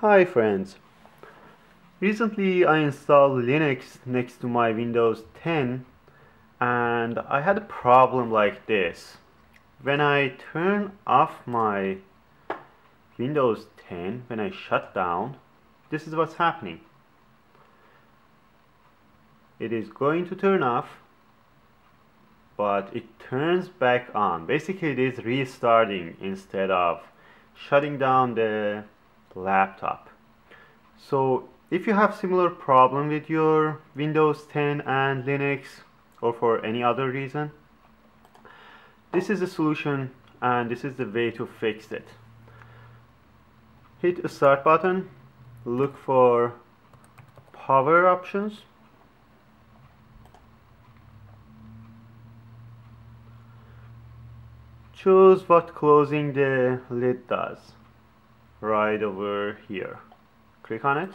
Hi friends. Recently I installed Linux next to my Windows 10 and I had a problem like this. When I turn off my Windows 10, when I shut down, this is what's happening. It is going to turn off but it turns back on. Basically it is restarting instead of shutting down the laptop. So if you have similar problem with your Windows 10 and Linux or for any other reason, this is the solution and this is the way to fix it. Hit the start button, look for power options choose what closing the lid does right over here. Click on it.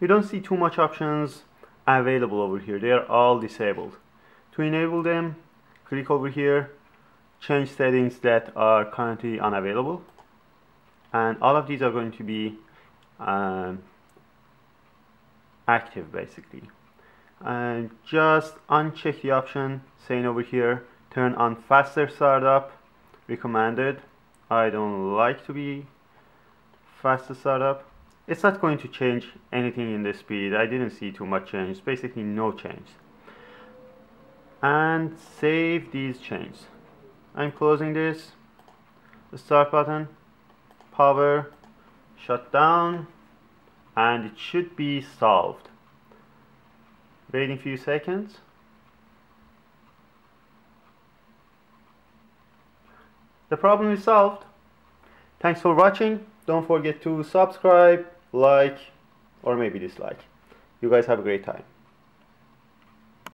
You don't see too much options available over here. They are all disabled. To enable them click over here change settings that are currently unavailable. And all of these are going to be um, active basically. And just uncheck the option saying over here turn on faster startup recommended I don't like to be faster startup it's not going to change anything in the speed. I didn't see too much change basically no change. And save these changes I'm closing this. The start button. Power. Shut down. And it should be solved. Waiting a few seconds the problem is solved. Thanks for watching. Don't forget to subscribe, like, or maybe dislike. You guys have a great time.